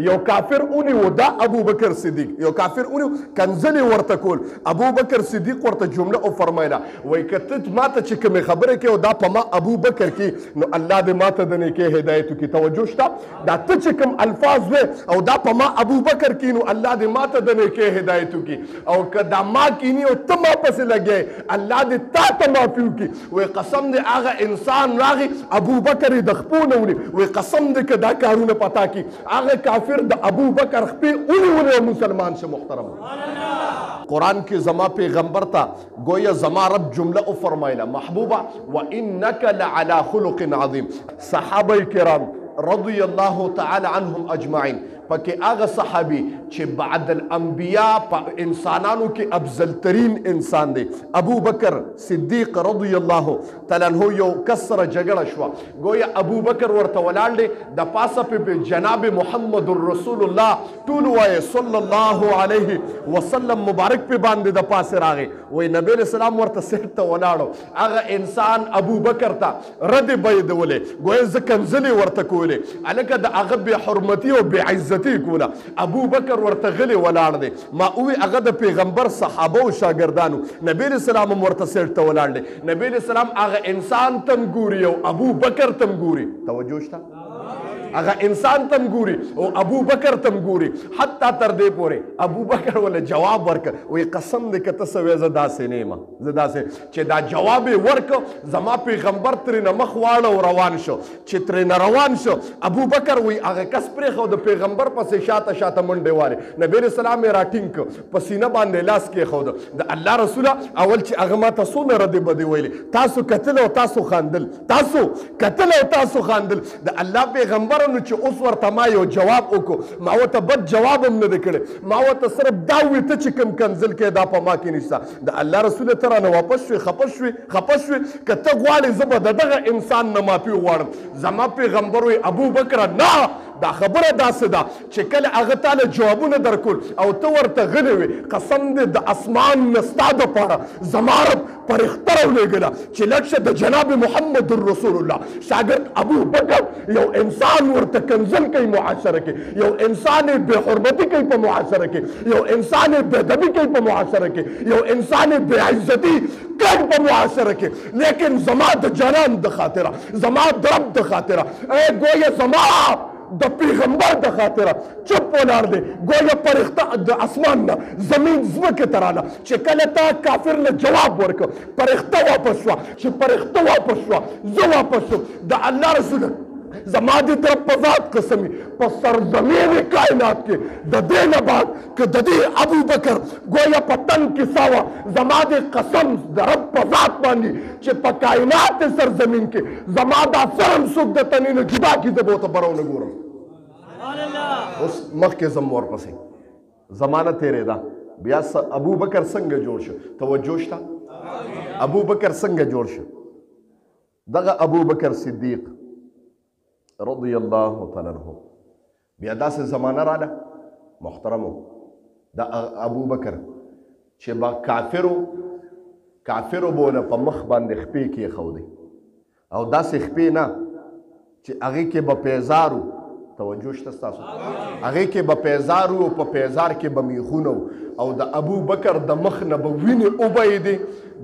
یو کافر اونیو دا ابو بکر صدیق یو کافر اونیو کنځلې ورته کول ابو بکر صدیق ورته جمله او فرمایله وای کته ما ته چې کومې خبرې کې او دا په ما ابو بکر کې نو الله دې ما ته د نیکه هدایت کې توجه شته دا ته چې کوم الفاظ وې او دا په ما ابو بکر کې نو الله دې ما ته د نیکه هدایت کې او که دا ما کینی او ته ما پسې لګیا الله دې تا ته معافي وکړي وایي قسم دې هغه انسان راغی ابوبکر یې د خپو نه ونی وایي قسم دې که دا کارونه په تا کې هغه کافر د ابوبکر خپې ونیولې او مسلمان شه محترم قرآن کې زما پیغمبر ته گویا زما رب جمله او فرمایله محبوبه وانک لعلى خلق عظیم صحابه کرام رضی الله تعالی عنهم اجمعین پکې هغه صحابي چې بعد الانبیاء په انسانانو کې افضل ترین انسان دی ابو بکر صدیق رضی الله تعالی عنہ یو کسر جګړه شو گویا ابو بکر ورته ولاړ دی د پاسه په جناب محمد رسول الله ټول وای صلی الله علیه وسلم مبارک په باندې د پاسه راغی وای نبی رسول الله ورته سحت ولاړو هغه انسان ابو بکر ته ردې به یې دولې ګویا زه کنځلې ورته کولې هلکه د هغه بې حرمتي او بې عزتي یې کوله ابوبکر ورته غلی ولاړ دی ما ووې هغه د پېغمبر صحابه او شاګردان وو نبي علیه السلام هم ورته سېډ ته ولاړ دی نبي علیه السلام هغه انسان ته هم ګوري او ابوبکر ته هم ګوري توجه شته هغه انسان تم ګوري او ابو بکر تم ګوري حتی تر دې پورې ابو بکر ول جواب ورک وي قسم دې کته سوي زدا سينما زدا سي چې دا جواب یې ورکړ زما پیغمبر ترېنه مخ واړه او روان شو چې ترېنه روان شو ابو بکر وی هغه کس پرېښو د پیغمبر پسې شاته شاته منډې والې نبی رسول الله یې راټینګ کړ په سینه باندې لاس کېښود د الله رسوله اول چې هغه ما ته څونه ردې بدې ویلې تاسو کتل او تاسو خاندل تاسو کتل او تاسو خاندل د الله پیغمبر نو چې اوس ورته ما یو جواب وکړو ما ورته بد جواب هم نه دی کړی ما ورته صرف دا وی ته چې کوم کنزل کې دا په ما کې نشته د الله رسوله ته رانه واپس شوې خپه شوې خپه شوې که ته غواړې زه به د دغه انسان نه معافي وغواړم زما پیغمبر وې ابوبکره نه دا خبره داسې ده چې کله هغه تاله جوابونه درکول او ته ورته غلې وې قسم دې د اسمان نه ستا دپاره زما رب فرښته راولېږله چې لټ شه د جناب محمد رسول الله شاګرد ابوبکر یو انسان ورته کنزل کوي معاشره کې یو انسان به حرمتي کوي په معاشره کې یو انسان به ادبي کوي په معاشره کې یو انسان به عزتي کړ په معاشره کې لیکن زما د جنان د خاطره زما د رب د خاطره اے گویا زما د پیغمبر د خاطر چپ ولاړ دی ګویا پرښتہ د اسمان نه زمين زمکه تراله چې کله تا کافر له جواب ورک پرښتہ واپس وا چې فرښته واپس شوه، زه واپس شوم، د الله رسوله! زما دې درب په ذات قسم وي، په سرزمین کائنات کې ددې نه بعد که ددې ابوبکر ګویه په تن کې ساه وه، زما دې قسم د رب په ذات باندې چې په کائنات سرزمین کې زما دا څرم څوک د تنې نه جدا کړي زه به ورته بر ونه ګورم. اوس مخکې ځم ورپسې. زمانه تیریده بیا ابو بکر څنګه جوړ شو توجه شته ابو بکر څنګه جوړ شو دغه ابو بکر صدیق رضی الله تعالی عنہ بیا داسې زمانہ رااله محترمو دا ابو بکر چې با کافرو کافرو بوله په مخ باندې خپې کې خو دی او داسې خپې نه چې هغه کې به پیزارو توجه شته تاسو هغه کې به پیزارو او په پیزار کې به میخونو او د ابو بکر د مخ نه به ویني او به دي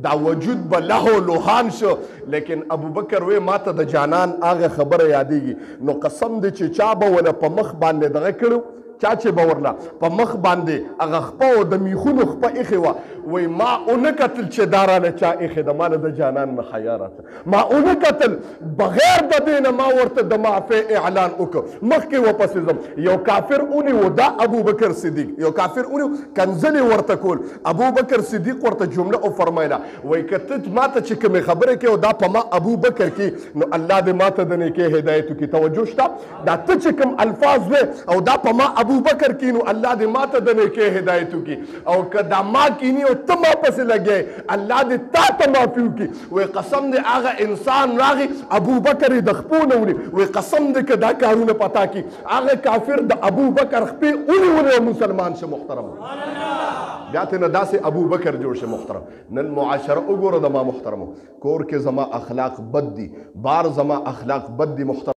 دا وجود به له لوهان شو لیکن ابو بکر وې ماته د جانان هغه خبره یادېږي نو قسم دې چې چا به ولا په مخ باندې دغه کړو چا چې باورلا په مخ باندې هغه خپه او د میخونو خپه اخی وا وای ما اونکتل چې دارانه چا اخی د مال د جانان نه حیا راته ما اونه کتل بغیر د دې نه ما ورته د معافی اعلان وکړ مخکې واپس زم یو کافر اونی و دا ابو بکر صدیق یو کافر اونی کنزل ورته کول ابو بکر صدیق ورته جمله او فرمایله وای کته ما ته چې کوم خبره کې او دا په ما ابو بکر کې نو الله دې ما ته د نیکه هدایت کی توجه شته دا ته چې کوم الفاظ وې او دا په ما ابو بکر کینو الله دې ما ته د نیکه هدایت وکي او که دا ما کینی او ته ما پسې لګې الله دې تا ته معافي وکي وې قسم دې هغه انسان راغی ابو بکر د خپو نه ونی وې قسم دې که دا کارونه پتا کی هغه کافر د ابو بکر خپې اونی ونی مسلمان شه محترم بیا ته نه داسې ابو بکر جوړ شه محترم نن معاشره وګوره د ما محترمو کور کې زما اخلاق بد دي بار زما اخلاق بد دي محترم